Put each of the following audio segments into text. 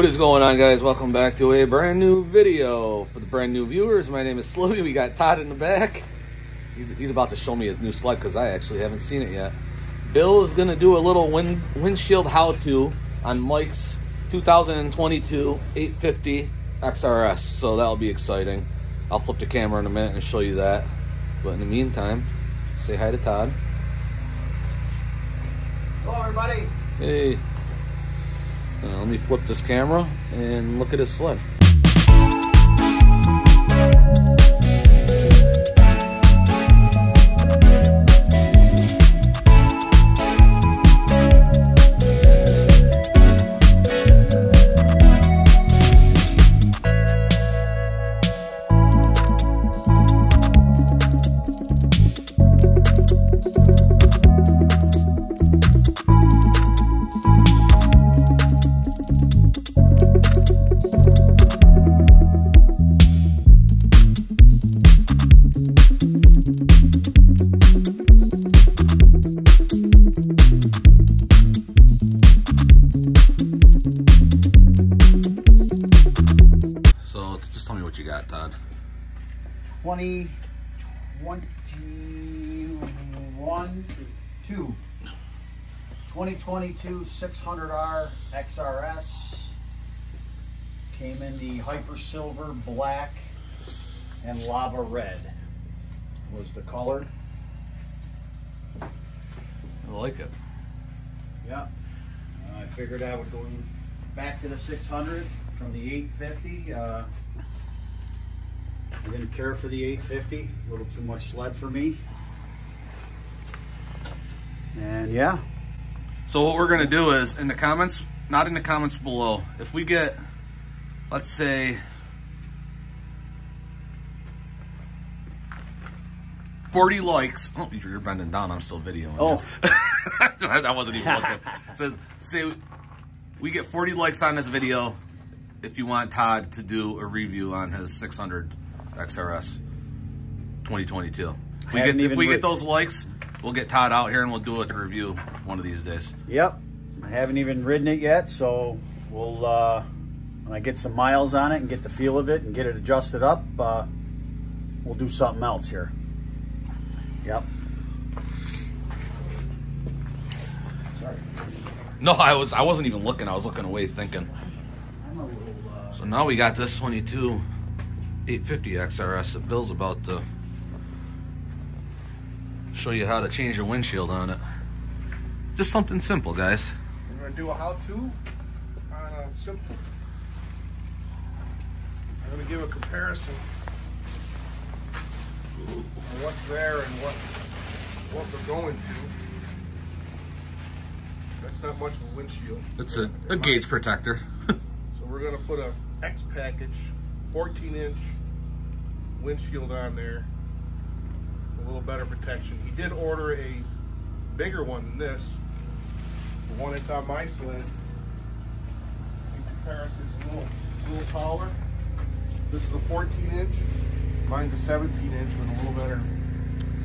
What is going on guys? Welcome back to a brand new video. For the brand new viewers, my name is Slowy. We got Todd in the back. He's, he's about to show me his new sled because I actually haven't seen it yet. Bill is going to do a little wind, windshield how-to on Mike's 2022 850 XRS. So that'll be exciting. I'll flip the camera in a minute and show you that. But in the meantime, say hi to Todd. Hello, everybody. Hey. Uh, let me flip this camera and look at his sled. Tell me what you got, Todd. 20, 21, 2. 2022 600R XRS. Came in the Hyper Silver Black and Lava Red was the color. I like it. Yeah. Uh, I figured I would go back to the 600 from the 850. Uh, I didn't care for the 850. A little too much sled for me. And yeah, So what we're gonna do is in the comments, not in the comments below, if we get, let's say, forty likes. Oh, you're bending down. I'm still videoing. Oh. I wasn't even looking. So say we get forty likes on this video. If you want Todd to do a review on his 600 XRS 2022, if we get if we get those likes, we'll get Todd out here and we'll do a review one of these days. yep. I haven't even ridden it yet, so we'll uh, when I get some miles on it and get the feel of it and get it adjusted up, uh, we'll do something else here. Yep. Sorry. No, I was I wasn't even looking. I was looking away, thinking. I'm a little. Uh, So now we got this 22 850 XRS that Bill's about to show you how to change your windshield on it. Just something simple, guys. We're gonna do a how-to on a simple. I'm gonna give a comparison on what's there and what what we're going to. That's not much of a windshield. It's a, a gauge protector. So we're gonna put a X package, 14 inch windshield on there. A little better protection. He did order a bigger one than this. The one that's on my sled. In comparison, it's a little, little taller. This is a 14 inch. Mine's a 17 inch with a little better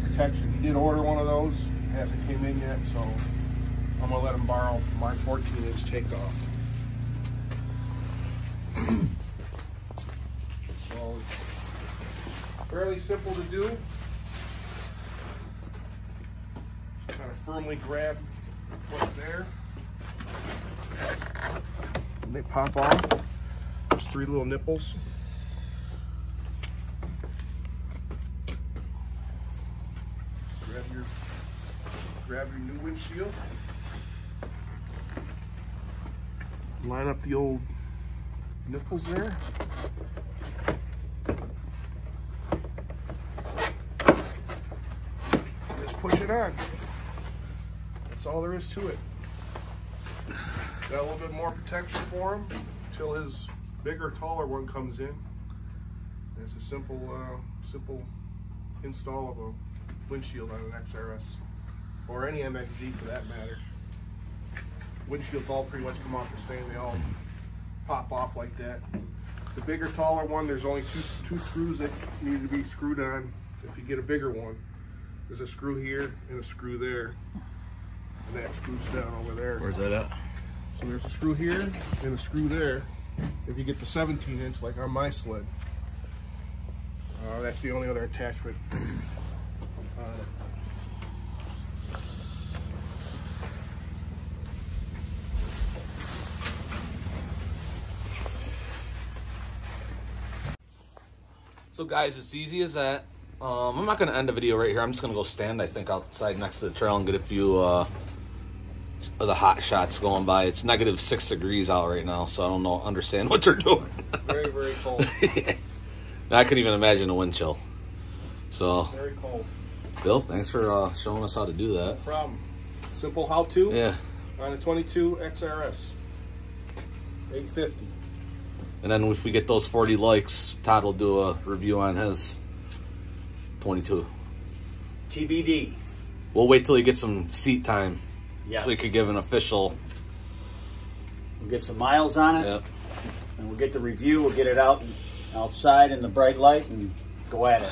protection. He did order one of those. Hasn't came in yet, so I'm gonna let him borrow my 14 inch takeoff. So, fairly simple to do. Kind of firmly grab what's there. And they pop off. There's three little nipples. Grab your grab your new windshield. Line up the old nipples there. Just push it on. That's all there is to it. Got a little bit more protection for him until his bigger, taller one comes in. And it's a simple, uh, simple install of a windshield on an XRS or any MXZ for that matter. Windshields all pretty much come off the same. They all pop off like that. The bigger, taller one, there's only two, two screws that need to be screwed on. If you get a bigger one, there's a screw here and a screw there. And that screws down over there. Where's that at? So there's a screw here and a screw there. if you get the 17 inch, like on my sled. Uh, that's the only other attachment. Uh, So guys, it's easy as that. Um, I'm not going to end the video right here. I'm just going to go stand, I think, outside next to the trail and get a few uh, of the hot shots going by. It's negative six degrees out right now, so I don't know, understand what they're doing. very, very cold. I couldn't even imagine a wind chill. So, Very cold. Bill, thanks for uh, showing us how to do that. Problem. Simple how to Yeah. on a 22 XRS. 850. And then if we get those 40 likes, Todd will do a review on his 22. TBD. We'll wait till he gets some seat time. Yes. We could give an official. We'll get some miles on it, Yep. and we'll get the review. We'll get it out outside in the bright light and go at it.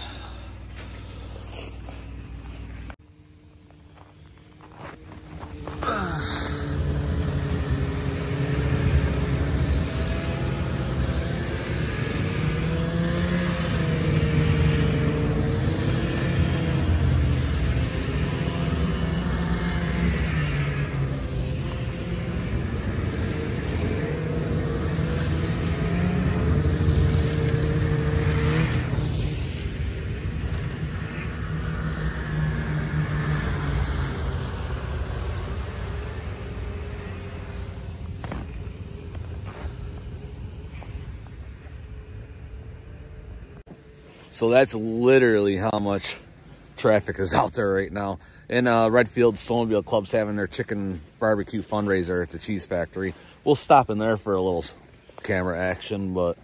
So that's literally how much traffic is out there right now. And uh, Redfield Snowmobile Club's having their chicken barbecue fundraiser at the Cheese Factory. We'll stop in there for a little camera action, but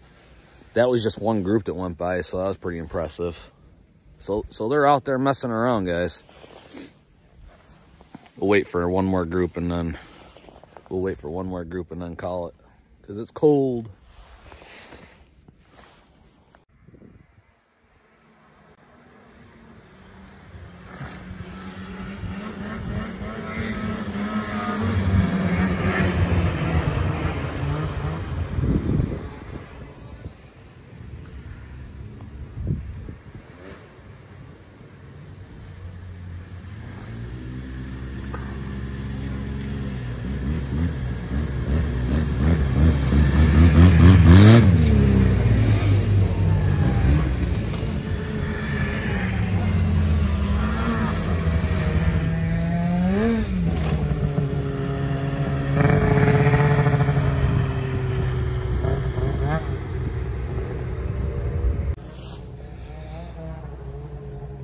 that was just one group that went by, so that was pretty impressive. So, so they're out there messing around, guys. We'll wait for one more group and then we'll wait for one more group and then call it because it's cold.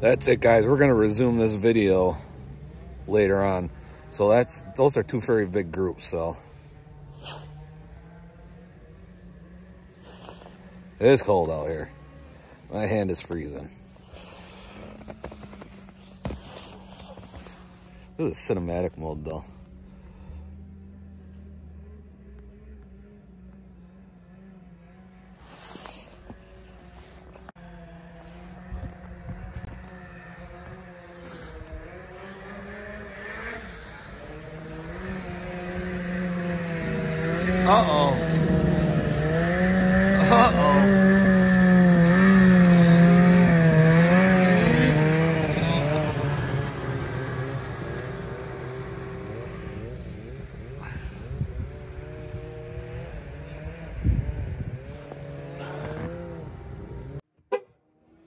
That's it, guys. We're gonna resume this video later on. So that's those are two very big groups. So it is cold out here. My hand is freezing. This is cinematic mode though. Uh-oh. Uh-oh.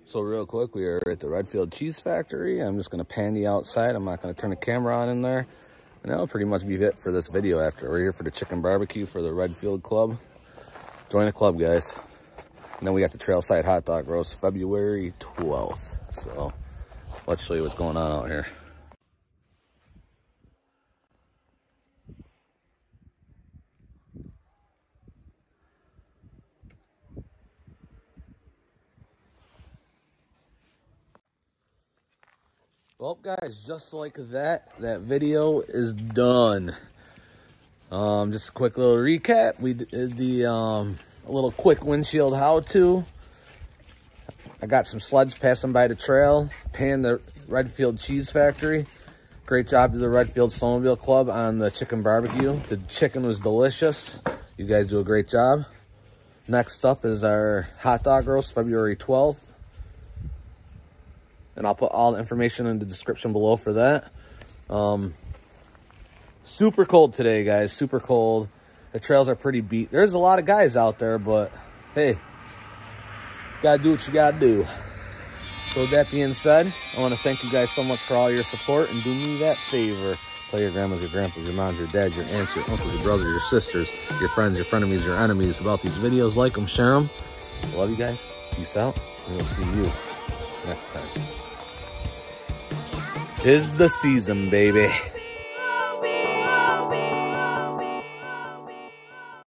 So real quick, we are at the Redfield Cheese Factory. I'm just going to pan the outside. I'm not going to turn the camera on in there. And that'll pretty much be it for this video after. We're here for the chicken barbecue for the Redfield Club. Join the club, guys. And then we got the Trailside Hot Dog Roast February 12th. So let's show you what's going on out here. Well, guys, just like that, that video is done. Um, just a quick little recap. We did the um, a little quick windshield how-to. I got some sleds passing by the trail, panned the Redfield Cheese Factory. Great job to the Redfield Snowmobile Club on the chicken barbecue. The chicken was delicious. You guys do a great job. Next up is our hot dog roast, February 12th. And I'll put all the information in the description below for that. Um, super cold today, guys. Super cold. The trails are pretty beat. There's a lot of guys out there, but hey, gotta do what you gotta do. So with that being said, I want to thank you guys so much for all your support and do me that favor. Tell your grandmas, your grandpas, your moms, your dads, your aunts, your uncles, your brothers, your sisters, your friends, your frenemies, your enemies about these videos. Like them, share them. Love you guys. Peace out. And we'll see you next time. Tis the season, baby.